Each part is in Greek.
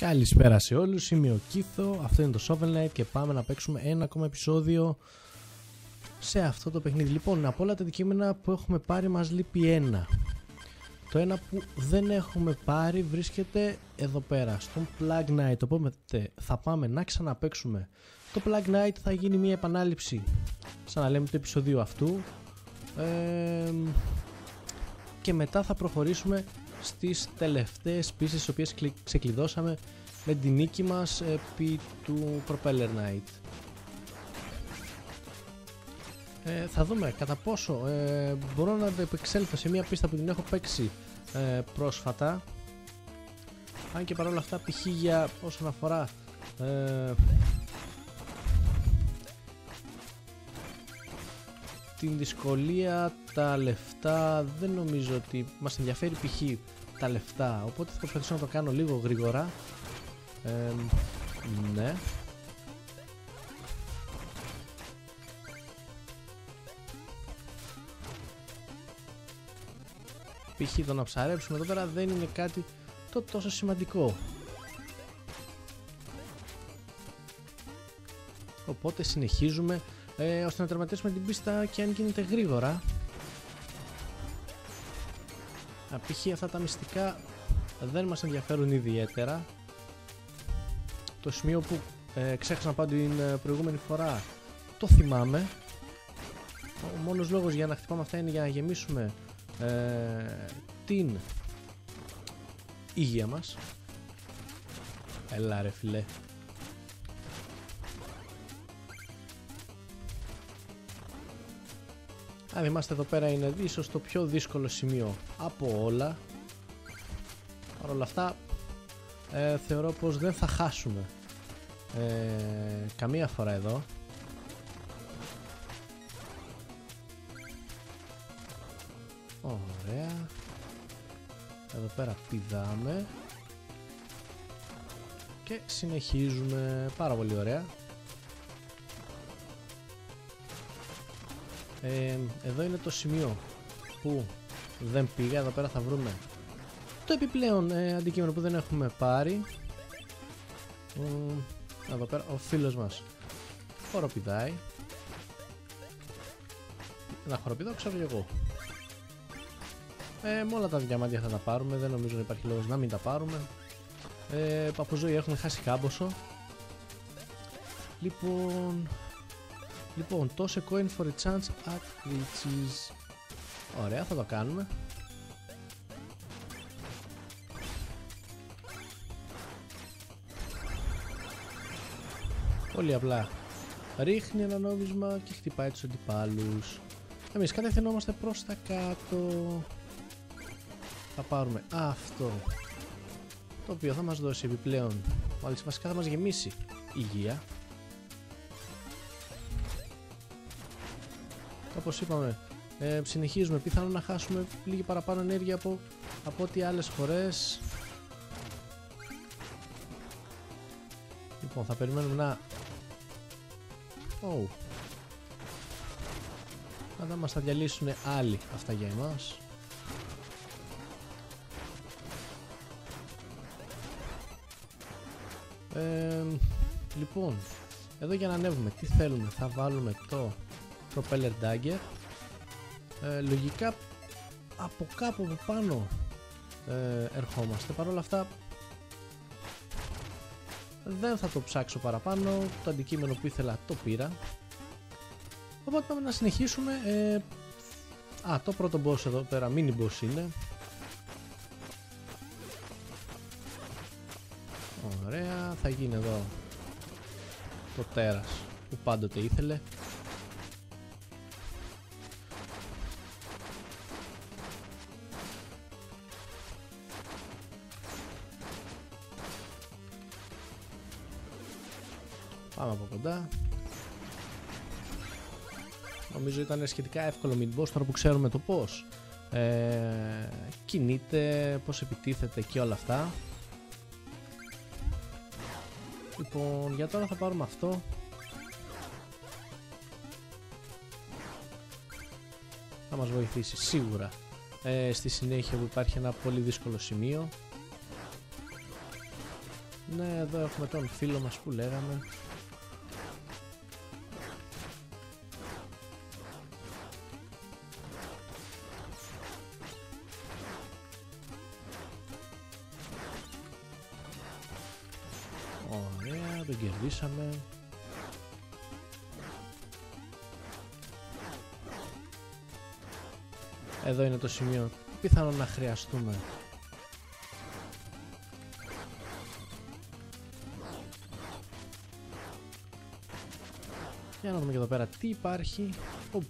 Καλησπέρα σε όλους, είμαι ο Κίθο, αυτό είναι το Shovel Knight και πάμε να παίξουμε ένα ακόμα επεισόδιο σε αυτό το παιχνίδι. Λοιπόν, από όλα τα αντικείμενα που έχουμε πάρει μας λείπει ένα. Το ένα που δεν έχουμε πάρει βρίσκεται εδώ πέρα, στον Plug Knight, οπότε θα πάμε να ξαναπαίξουμε. Το Plug Knight θα γίνει μια επανάληψη, σαν να λέμε το επεισόδιο αυτού. Ε, και μετά θα προχωρήσουμε στις τελευταίες πίστες τις οποίες ξεκλειδώσαμε με την νίκη μας επί του Propeller Knight. Ε, θα δούμε κατά πόσο ε, μπορώ να επεξέλθω σε μια πίστα που την έχω παίξει ε, πρόσφατα αν και παρόλα αυτά π.χ. για όσον αφορά την δυσκολία, τα λεφτά δεν νομίζω ότι μας ενδιαφέρει π.χ. τα λεφτά οπότε θα προσπαθήσω να το κάνω λίγο γρήγορα ε, ναι π.χ. το να ψαρέψουμε εδώ πέρα δεν είναι κάτι το τόσο σημαντικό οπότε συνεχίζουμε ε, ώστε να τερματίσουμε την πίστα και αν γίνεται γρήγορα. Π.χ. αυτά τα μυστικά δεν μας ενδιαφέρουν ιδιαίτερα. Το σημείο που ε, ξέχασα να πάω την ε, προηγούμενη φορά το θυμάμαι. Ο μόνος λόγος για να χτυπάμε αυτά είναι για να γεμίσουμε ε, την υγεία μας. Έλα ρε φιλέ Αν είμαστε εδώ πέρα είναι ίσως το πιο δύσκολο σημείο από όλα. Παρ' όλα αυτά ε, θεωρώ πως δεν θα χάσουμε ε, καμία φορά εδώ. Ωραία. Εδώ πέρα πηδάμε. Και συνεχίζουμε. Πάρα πολύ ωραία ε, Εδώ είναι το σημείο που δεν πήγα. Εδώ πέρα θα βρούμε το επιπλέον ε, αντικείμενο που δεν έχουμε πάρει. Εδώ πέρα ο φίλος μας χοροπηδάει. Να χοροπηδάω ξέρω και εγώ. Ε, με όλα τα διαμάντια θα τα πάρουμε. Δεν νομίζω να υπάρχει λόγος να μην τα πάρουμε. Ε, παπουζόη έχουμε χάσει κάμποσο λοιπόν λοιπόν τόσε coin for a chance at riches ωραία θα το κάνουμε Πολύ απλά. Ρίχνει ένα νόμισμα και χτυπάει τους αντιπάλους. Εμείς κατευθυνόμαστε προς τα κάτω. Θα πάρουμε αυτό. Το οποίο θα μας δώσει επιπλέον. Μάλιστα βασικά θα μας γεμίσει υγεία. Όπως είπαμε, ε, συνεχίζουμε. Πιθανόν να χάσουμε λίγη παραπάνω ενέργεια από, από ό,τι άλλες φορές. Λοιπόν, θα περιμένουμε να Oh. Θα μας θα διαλύσουν άλλοι αυτά για εμάς. Ε, λοιπόν, εδώ για να ανέβουμε, τι θέλουμε, θα βάλουμε το propeller dagger. Ε, λογικά από κάπου από πάνω ε, ερχόμαστε. Παρ' όλα αυτά δεν θα το ψάξω παραπάνω, το αντικείμενο που ήθελα το πήρα. Οπότε πάμε να συνεχίσουμε. Ε, α, το πρώτο boss εδώ πέρα, mini boss είναι. Ωραία, θα γίνει εδώ το τέρας που πάντοτε ήθελε. Πάμε από κοντά. Νομίζω ήταν σχετικά εύκολο mid boss τώρα που ξέρουμε το πώς ε, κινείται, πώς επιτίθεται και όλα αυτά. Λοιπόν, για τώρα θα πάρουμε αυτό. Θα μας βοηθήσει σίγουρα ε, στη συνέχεια που υπάρχει ένα πολύ δύσκολο σημείο. Ναι, εδώ έχουμε τον φίλο μας που λέγαμε. Ωραία, τον κερδίσαμε. Εδώ είναι το σημείο πιθανό να χρειαστούμε Για να δούμε και εδώ πέρα τι υπάρχει. Οπ.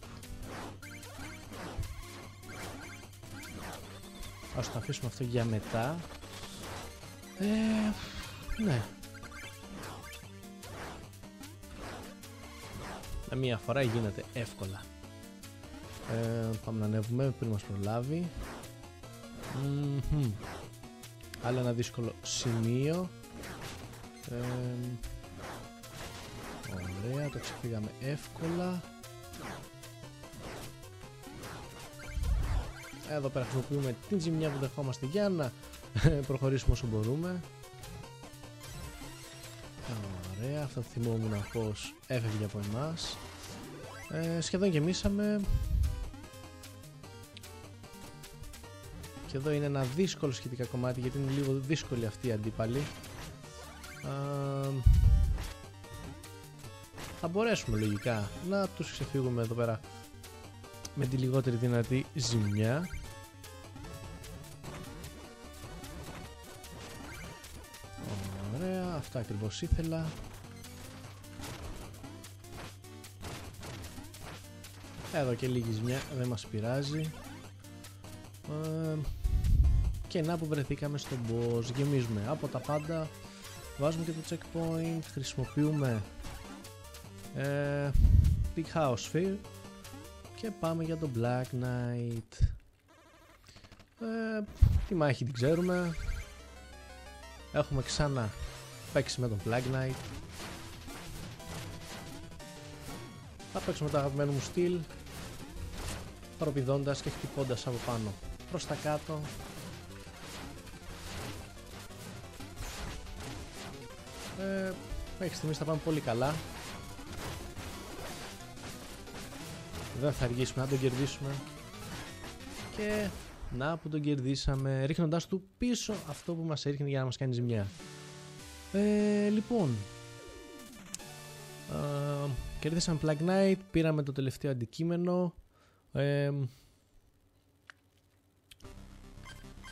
Ας το αφήσουμε αυτό για μετά. Ε, ναι. Μία φορά γίνεται εύκολα. Ε, πάμε να ανέβουμε πριν μας προλάβει. Άλλο ένα δύσκολο σημείο. Ε, ωραία, το ξεφύγαμε εύκολα. Εδώ πέρα χρησιμοποιούμε την ζημιά που δεχόμαστε για να προχωρήσουμε όσο μπορούμε. Ωραία, αυτό θυμόμουν πως έφευγε από εμάς. Ε, σχεδόν γεμίσαμε. Και εδώ είναι ένα δύσκολο σχετικά κομμάτι γιατί είναι λίγο δύσκολη αυτή η αντίπαλη. θα μπορέσουμε λογικά να τους ξεφύγουμε εδώ πέρα με τη λιγότερη δυνατή ζημιά. Ωραία, αυτά ακριβώς ήθελα. Εδώ και λίγη ζημιά δεν μας πειράζει. Ε, και να που βρεθήκαμε στο boss γεμίζουμε από τα πάντα βάζουμε και το checkpoint χρησιμοποιούμε ε, Big House Sphere και πάμε για το Black Knight. Ε, τη μάχη την ξέρουμε. Έχουμε ξανά παίξει με τον Black Knight. Θα παίξουμε το αγαπημένο μου στυλ προπηδώντας και χτυπώντας από πάνω. Προς τα κάτω. Ε, μέχρι στιγμής θα πάμε πολύ καλά. Δεν θα αργήσουμε να τον κερδίσουμε. Και να που τον κερδίσαμε ρίχνοντας του πίσω αυτό που μας έριχνε για να μας κάνει ζημιά. Ε, λοιπόν ε, κερδίσαμε Black Knight πήραμε το τελευταίο αντικείμενο ε,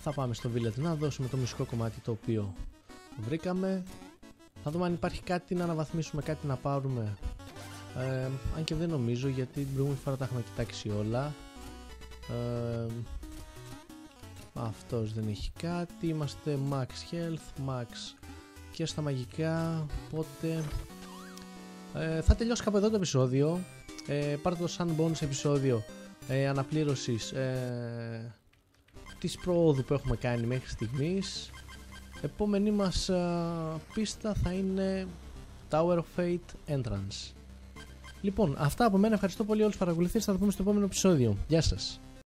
θα πάμε στο village να δώσουμε το μισικό κομμάτι το οποίο βρήκαμε. Θα δούμε αν υπάρχει κάτι να αναβαθμίσουμε, κάτι να πάρουμε. Ε, αν και δεν νομίζω γιατί την προηγούμενη φορά τα έχουμε κοιτάξει όλα. Ε, αυτός δεν έχει κάτι. Είμαστε max health, max και στα μαγικά οπότε ε, θα τελειώσει κάπου εδώ το επεισόδιο. Ε, πάρτε το σαν bonus επεισόδιο ε, αναπλήρωσης ε, της προόδου που έχουμε κάνει μέχρι στιγμής. Επόμενη μας πίστα θα είναι Tower of Fate Entrance. Λοιπόν αυτά από μένα. Ευχαριστώ πολύ όλους που παρακολουθήσατε. Θα τα πούμε στο επόμενο επεισόδιο. Γεια σας